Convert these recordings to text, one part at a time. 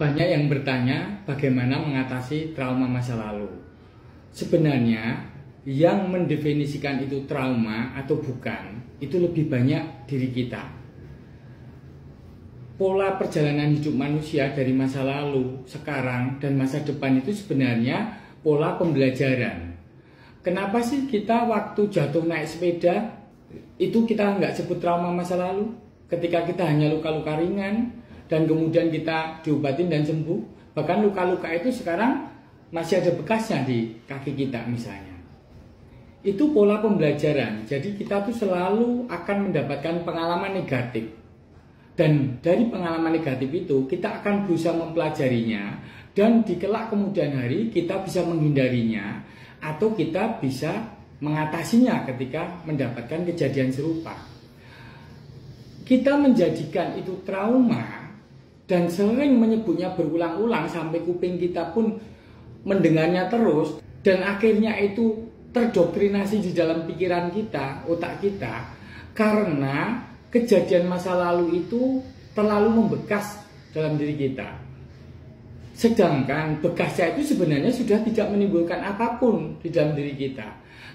Banyak yang bertanya bagaimana mengatasi trauma masa lalu. Sebenarnya yang mendefinisikan itu trauma atau bukan itu lebih banyak diri kita. Pola perjalanan hidup manusia dari masa lalu, sekarang, dan masa depan itu sebenarnya pola pembelajaran. Kenapa sih kita waktu jatuh naik sepeda itu kita nggak sebut trauma masa lalu? Ketika kita hanya luka-luka ringan, dan kemudian kita diobatin dan sembuh. Bahkan luka-luka itu sekarang masih ada bekasnya di kaki kita misalnya. Itu pola pembelajaran. Jadi kita tuh selalu akan mendapatkan pengalaman negatif. Dan dari pengalaman negatif itu kita akan berusaha mempelajarinya dan di kelak kemudian hari kita bisa menghindarinya atau kita bisa mengatasinya ketika mendapatkan kejadian serupa. Kita menjadikan itu trauma dan sering menyebutnya berulang-ulang sampai kuping kita pun mendengarnya terus dan akhirnya itu terdoktrinasi di dalam pikiran kita, otak kita karena kejadian masa lalu itu terlalu membekas dalam diri kita. Sedangkan bekasnya itu sebenarnya sudah tidak menimbulkan apa pun di dalam diri kita.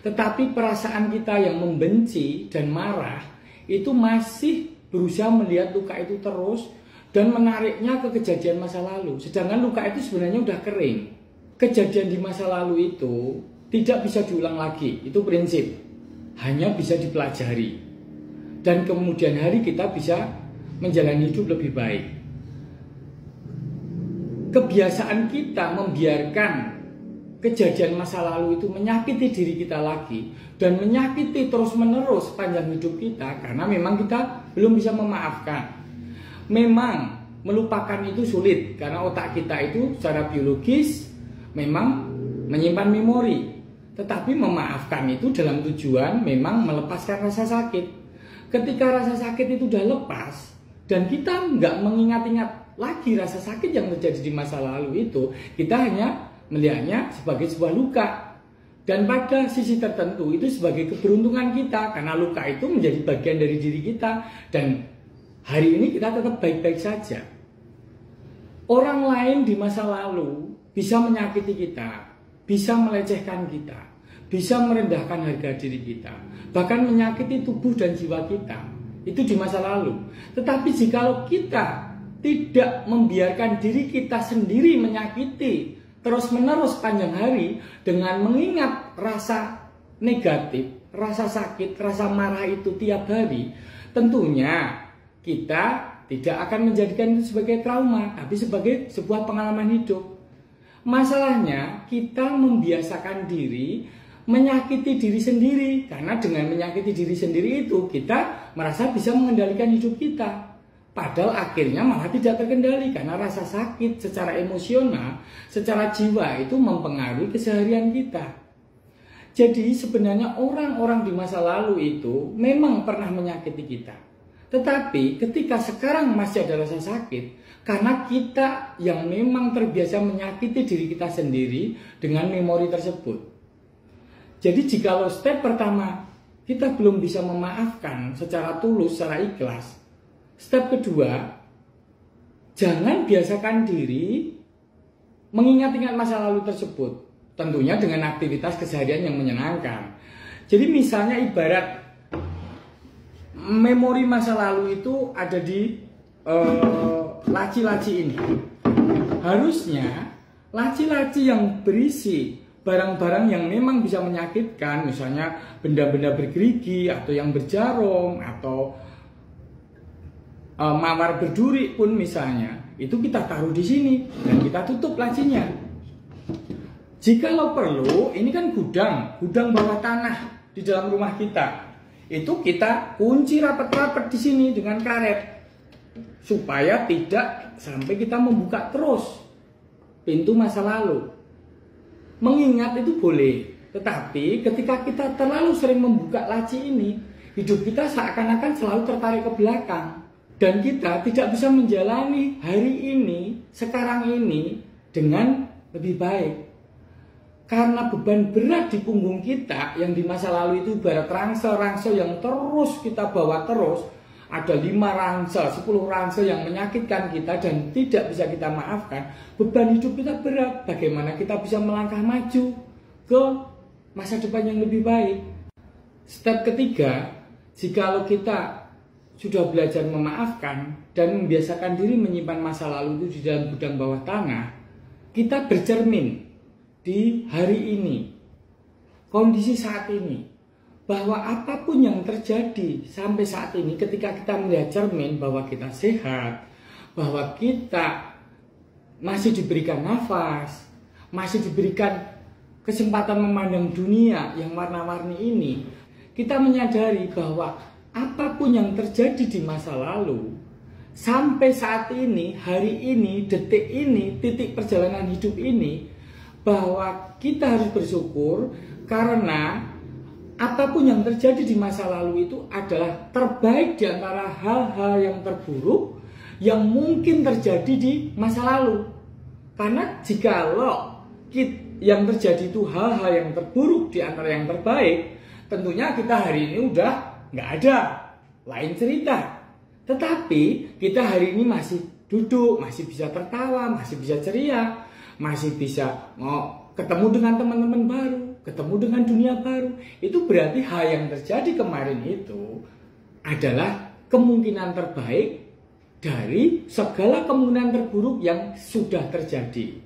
Tetapi perasaan kita yang membenci dan marah itu masih berusaha melihat luka itu terus dan menariknya ke kejadian masa lalu. Sedangkan luka itu sebenarnya udah kering. Kejadian di masa lalu itu tidak bisa diulang lagi. Itu prinsip. Hanya bisa dipelajari. Dan kemudian hari kita bisa menjalani hidup lebih baik. Kebiasaan kita membiarkan kejadian masa lalu itu menyakiti diri kita lagi dan menyakiti terus-menerus sepanjang hidup kita karena memang kita belum bisa memaafkan memang melupakan itu sulit karena otak kita itu secara biologis memang menyimpan memori. Tetapi memaafkan itu dalam tujuan memang melepaskan rasa sakit. Ketika rasa sakit itu sudah lepas dan kita nggak mengingat-ingat lagi rasa sakit yang terjadi di masa lalu itu, kita hanya melihatnya sebagai sebuah luka. Dan pada sisi tertentu itu sebagai keberuntungan kita karena luka itu menjadi bagian dari diri kita dan hari ini kita tetap baik-baik saja. Orang lain di masa lalu bisa menyakiti kita, bisa melecehkan kita, bisa merendahkan harga diri kita, bahkan menyakiti tubuh dan jiwa kita. Itu di masa lalu. Tetapi jikalau kita tidak membiarkan diri kita sendiri menyakiti terus-menerus panjang hari dengan mengingat rasa negatif, rasa sakit, rasa marah itu tiap hari, tentunya kita tidak akan menjadikan itu sebagai trauma, tapi sebagai sebuah pengalaman hidup. Masalahnya, kita membiasakan diri menyakiti diri sendiri, karena dengan menyakiti diri sendiri itu kita merasa bisa mengendalikan hidup kita. Padahal akhirnya malah tidak terkendali karena rasa sakit secara emosional, secara jiwa itu mempengaruhi keseharian kita. Jadi sebenarnya orang-orang di masa lalu itu memang pernah menyakiti kita. Tetapi ketika sekarang masih ada rasa sakit, karena kita yang memang terbiasa menyakiti diri kita sendiri dengan memori tersebut. Jadi jika step pertama kita belum bisa memaafkan secara tulus, secara ikhlas. Step kedua, jangan biasakan diri mengingat-ingat masa lalu tersebut. Tentunya dengan aktivitas keseharian yang menyenangkan. Jadi misalnya ibarat memori masa lalu itu ada di eh, laci-laci uh, ini. Harusnya laci-laci yang berisi barang-barang yang memang bisa menyakitkan, misalnya benda-benda bergerigi atau yang berjarum atau uh, mawar berduri pun misalnya, itu kita taruh di sini dan kita tutup lacinya. Jika lo perlu, ini kan gudang, gudang bawah tanah di dalam rumah kita itu kita kunci rapat-rapat di sini dengan karet. Supaya tidak sampai kita membuka terus pintu masa lalu. Mengingat itu boleh, tetapi ketika kita terlalu sering membuka laci ini, hidup kita seakan-akan selalu tertarik ke belakang. Dan kita tidak bisa menjalani hari ini, sekarang ini dengan lebih baik karena beban berat di punggung kita yang di masa lalu itu ibarat rangsel-rangsel yang terus kita bawa terus ada lima ransel, sepuluh ransel yang menyakitkan kita dan tidak bisa kita maafkan, beban hidup kita berat. Bagaimana kita bisa melangkah maju ke masa depan yang lebih baik? Step ketiga, jikalau kita sudah belajar memaafkan dan membiasakan diri menyimpan masa lalu itu di dalam gudang bawah tanah, kita bercermin di hari ini, kondisi saat ini, bahwa apa pun yang terjadi sampai saat ini ketika kita melihat cermin bahwa kita sehat, bahwa kita masih diberikan nafas, masih diberikan kesempatan memandang dunia yang warna-warni ini, kita menyadari bahwa apa pun yang terjadi di masa lalu sampai saat ini, hari ini, detik ini, titik perjalanan hidup ini bahwa kita harus bersyukur karena apa pun yang terjadi di masa lalu itu adalah terbaik di antara hal-hal yang terburuk yang mungkin terjadi di masa lalu. Karena jika lo yang terjadi itu hal-hal yang terburuk di antara yang terbaik, tentunya kita hari ini udah nggak ada lain cerita. Tetapi kita hari ini masih duduk, masih bisa tertawa, masih bisa ceria, masih bisa mau ketemu dengan teman-teman baru, ketemu dengan dunia baru. Itu berarti hal yang terjadi kemarin itu adalah kemungkinan terbaik dari segala kemungkinan terburuk yang sudah terjadi.